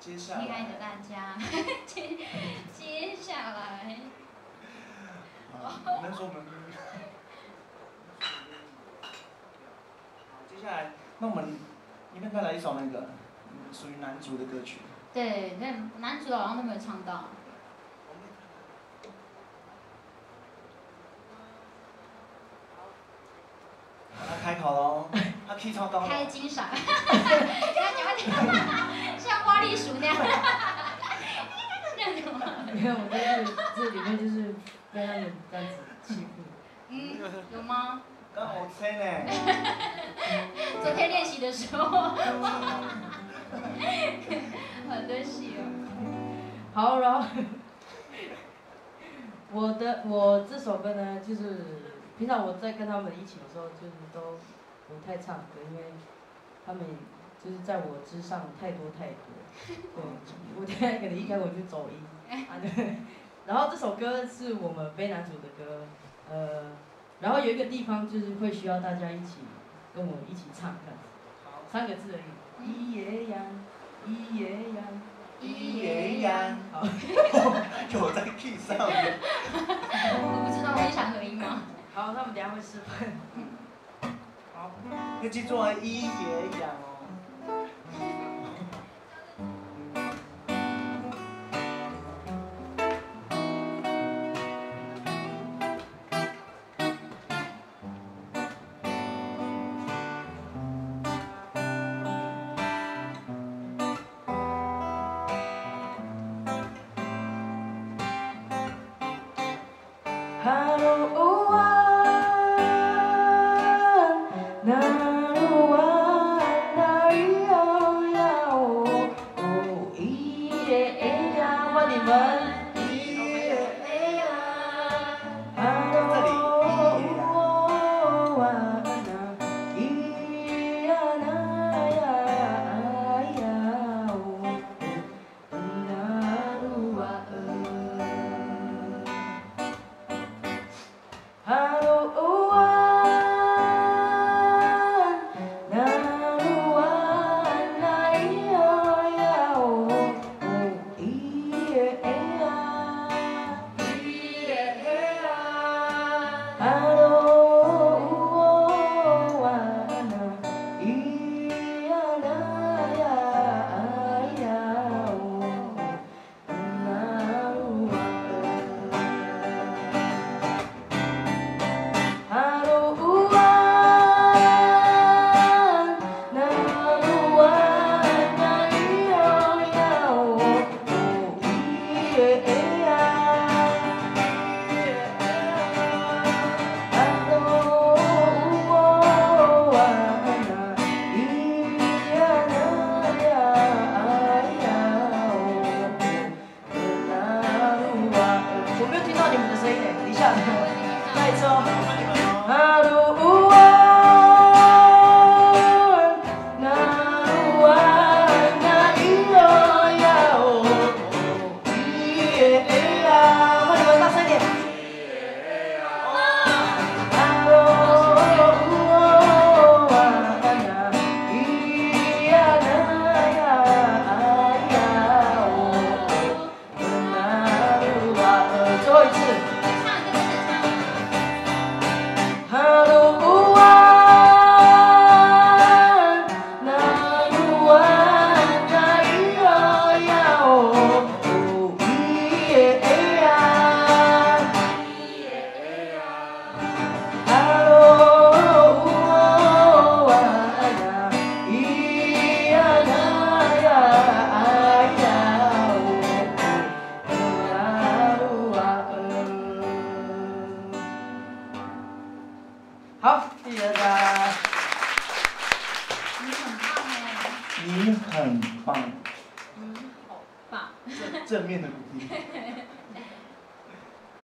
接下亲爱的来，大家，接接下来，啊，那时候我们，好，接下来，那我们一边再来一首那个嗯属于男主的歌曲。对，那男主好像都没有唱到。他开口喽，他 key 超高的。开金嗓，快点快点，像花栗鼠那样，这样子吗？你看我在这这里面就是被他们这样子欺负。嗯，有吗？刚好吹呢。昨天练习的时候，很多戏哦。好，然后我的我这首歌呢，就是平常我在跟他们一起的时候，就是都不太唱歌，因为他们就是在我之上太多太多。对，我等下可能一开我就走音啊对。然后这首歌是我们非男主的歌，呃，然后有一个地方就是会需要大家一起跟我一起唱看，好，三个字而已。一夜阳，一夜阳。一夜阳。好。有在 key 上面。我不知道会想合音吗？好，那我们等下会示范。好，要记住啊，一夜阳 How 等一下，再一好，谢谢大家。你很棒哎，你很棒，你好棒。正正面的鼓励。